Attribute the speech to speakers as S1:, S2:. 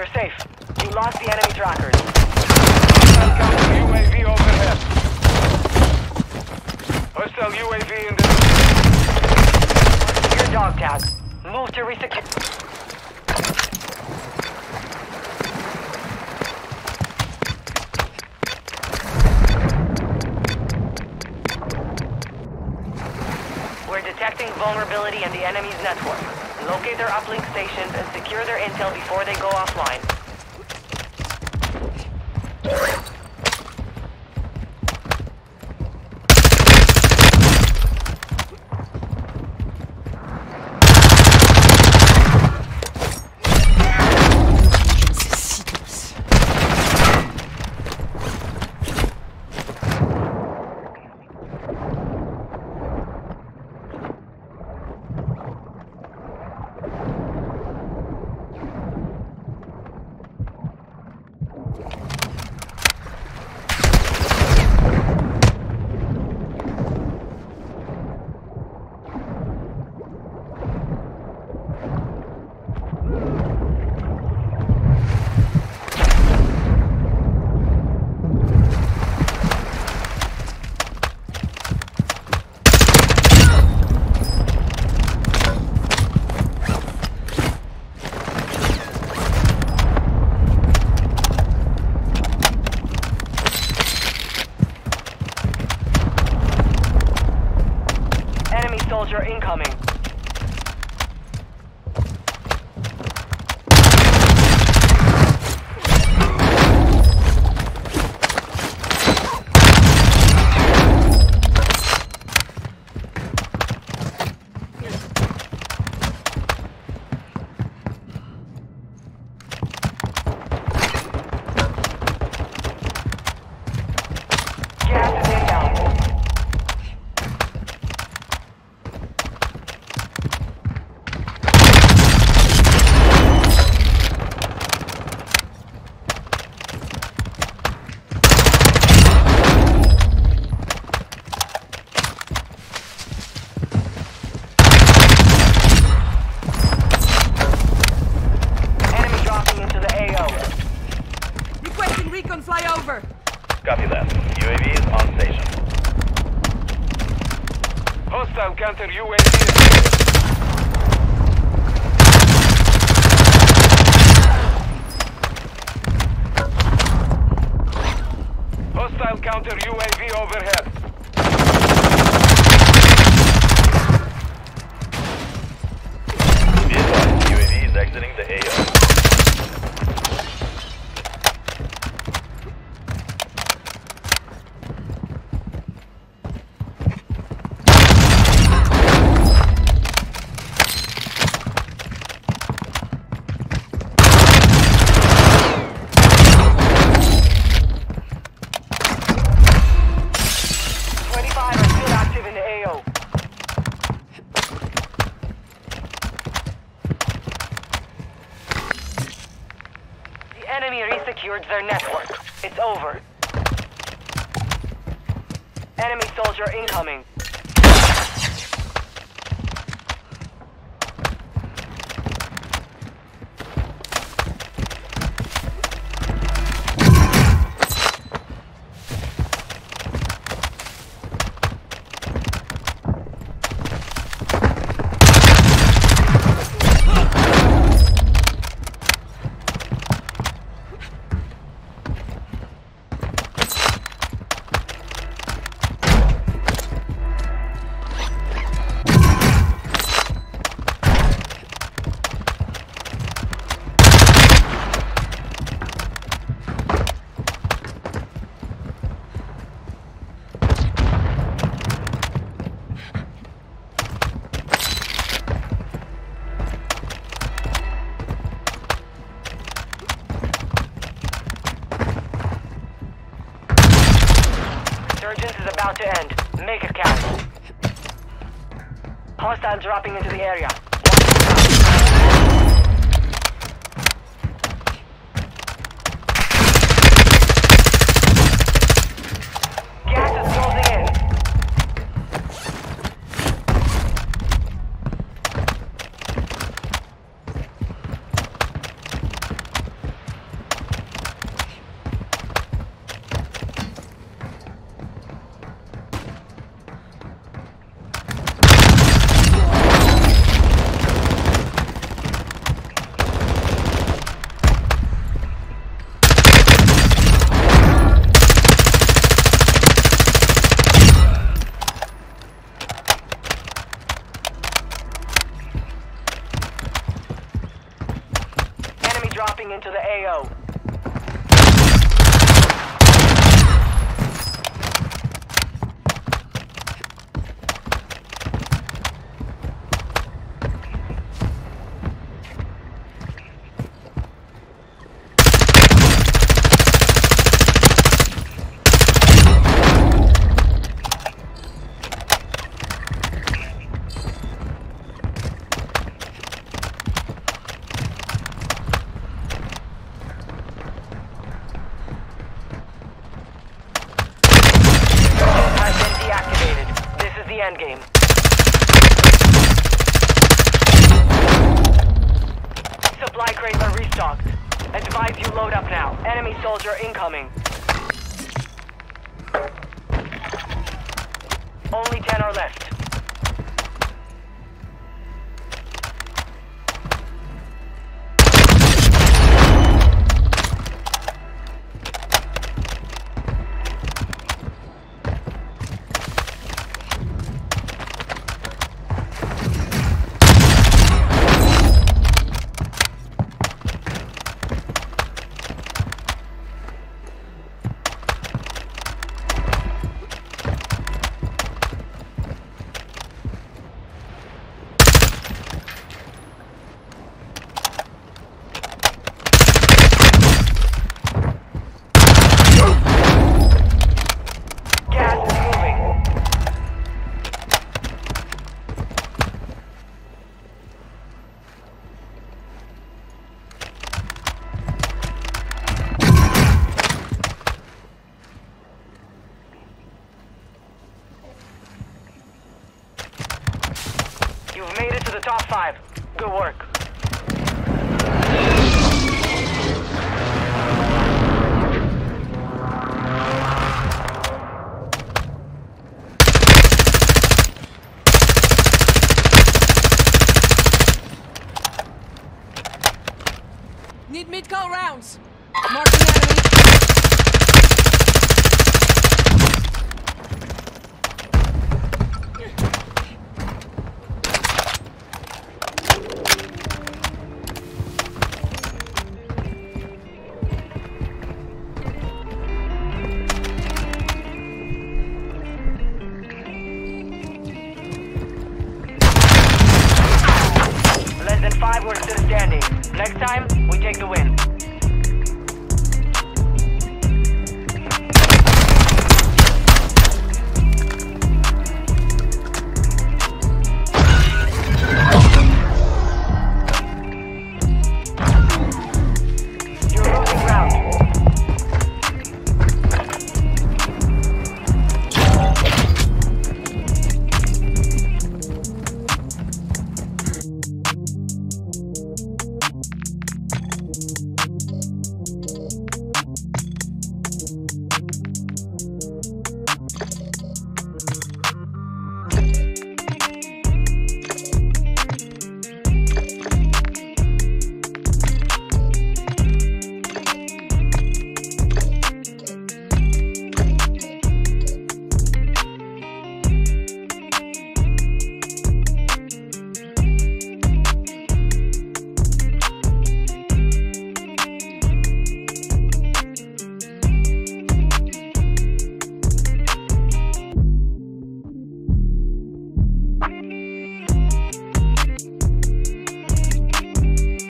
S1: You're safe. You lost the enemy trackers.
S2: Hostile UAV overhead. Hostile UAV in the...
S1: Your dog tag. Move to resecure. We're detecting vulnerability in the enemy's network. Locate their uplink stations and secure their intel before they go offline.
S3: Copy that. UAV is on station.
S2: Hostile counter UAV
S3: Hostile counter UAV
S1: overhead. Be advised, UAV is exiting the AO. Enemy resecured their network. It's over. Enemy soldier incoming. Resurgence is about to end. Make it count. Hostile dropping into the area. The end game. Supply crates are restocked. Advise you load up now. Enemy soldier incoming. Only ten are left. Five. Good work.
S4: Need mid-call rounds. Marking enemy.